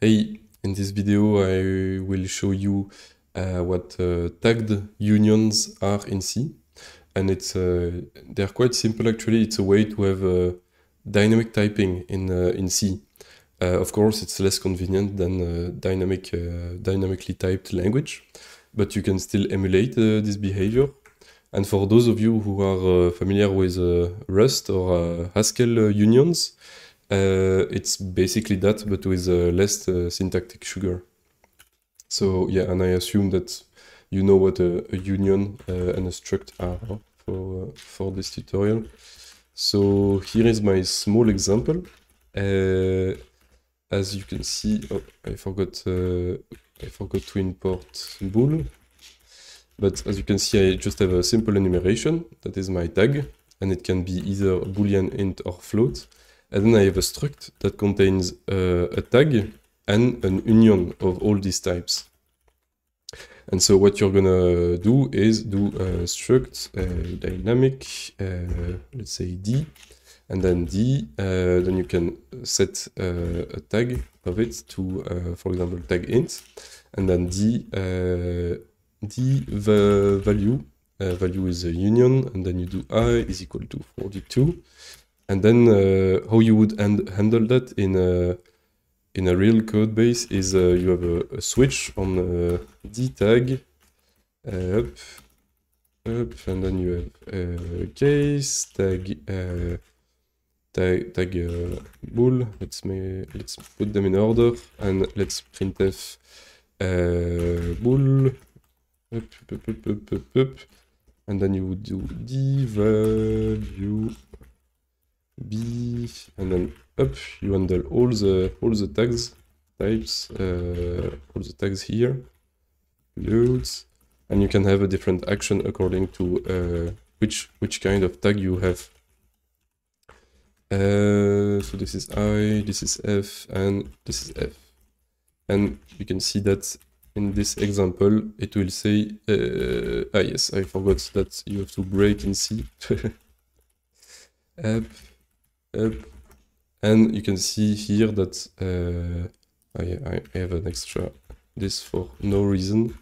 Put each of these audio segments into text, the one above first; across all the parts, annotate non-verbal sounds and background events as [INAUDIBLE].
Hey, in this video I will show you uh, what uh, tagged unions are in C. And it's uh, they're quite simple actually. It's a way to have uh, dynamic typing in uh, in C. Uh, of course, it's less convenient than dynamic dynamically typed language, but you can still emulate this behavior. And for those of you who are familiar with Rust or Haskell unions, uh, it's basically that, but with uh, less uh, syntactic sugar. So yeah, and I assume that you know what a, a union and a struct are for, for this tutorial. So here is my small example. as you can see, oh, I forgot I forgot to import bool. But as you can see, I just have a simple enumeration. That is my tag. And it can be either boolean, int, or float. And then I have a struct that contains uh, a tag and an union of all these types. And so what you're gonna do is do a struct uh, dynamic, uh, let's say D, and then D, uh, then you can set uh, a tag of it to, uh, for example, tag int, and then D, D the value, value is a union, and then you do I is equal to 42, and then uh, how you would handle that in a in a real code base is uh, you have a, a, switch on uh, d tag. Uh, up up and then you have a case tag uh, tag tag uh, bool. Let's may let's put them in order and let's printf uh, bool. Up, up, up, up, up, up, and then you would do d value B, and then up, you handle all the all the tags types, uh, all the tags here, loads, and you can have a different action according to uh, which which kind of tag you have. Uh, so this is I, this is F, and this is F. And you can see that in this example, it will say, uh, ah yes, I forgot that you have to break in C. [LAUGHS] App, up and you can see here that uh, I, I, have an extra this for no reason.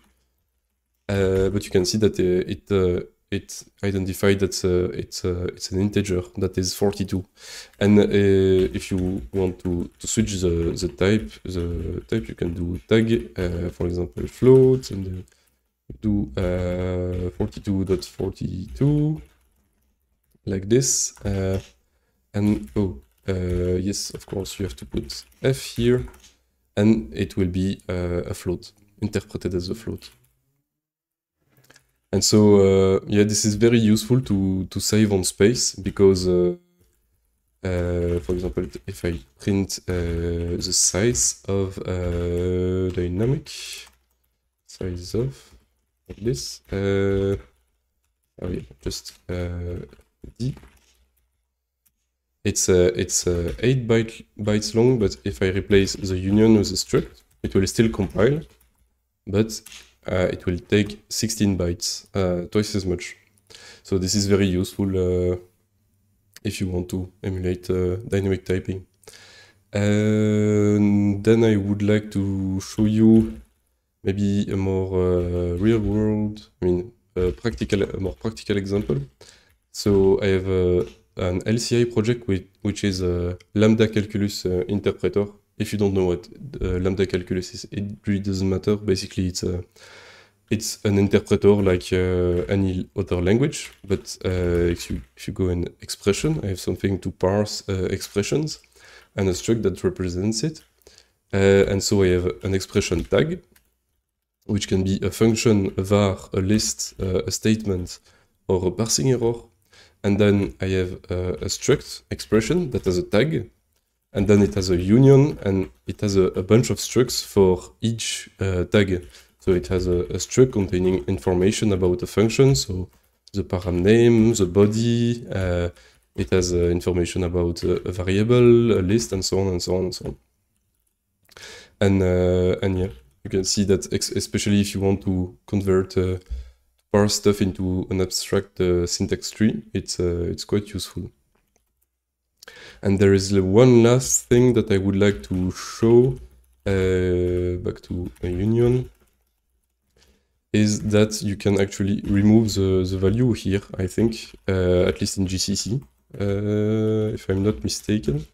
Uh, but you can see that uh, it uh, it identified that uh, it's uh, it's an integer that is 42 and if you want to, to switch the, the type the type you can do tag for example float and do 42.42 like this and oh, uh, yes, of course, you have to put f here, and it will be uh, a float, interpreted as a float. And so, uh, yeah, this is very useful to, to save on space, because, uh, uh, for example, if I print uh, the size of dynamic, size of, like this, oh yeah, just d it's uh, it's uh, 8 byte, bytes long, but if I replace the union with a struct, it will still compile, but uh, it will take 16 bytes, uh, twice as much. So this is very useful uh, if you want to emulate uh, dynamic typing. And then I would like to show you maybe a more real world, I mean, practical, a more practical example. So I have a an LCI project with, which is a lambda calculus uh, interpreter. If you don't know what uh, lambda calculus is, it really doesn't matter. Basically, it's a it's an interpreter like uh, any other language, but uh, if you if you go in expression, I have something to parse uh, expressions and a struct that represents it. Uh, and so I have an expression tag, which can be a function, a var, a list, a statement, or a parsing error and then I have a struct expression that has a tag, and then it has a union, and it has a, a bunch of structs for each uh, tag. So it has a, a, struct containing information about the function, so the param name, the body, uh, it has uh, information about a, variable, a list, and so on and so on and so on. And, uh, and yeah, you can see that especially if you want to convert uh, parse stuff into an abstract uh, syntax tree, it's, uh, it's quite useful. And there is one last thing that I would like to show uh, back to a union, is that you can actually remove the, the value here, I think, uh, at least in GCC, uh, if I'm not mistaken.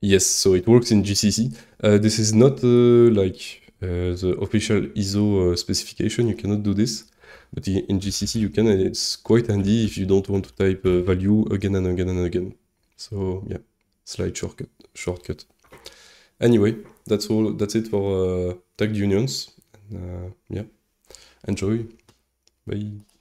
Yes, so it works in GCC. Uh, this is not like the official ISO uh, specification, you cannot do this. But in GCC you can, and it's quite handy if you don't want to type uh, value again and again and again. So yeah, slide shortcut. shortcut. Anyway, that's all. That's it for uh, tagged unions. And, uh, yeah, enjoy. Bye.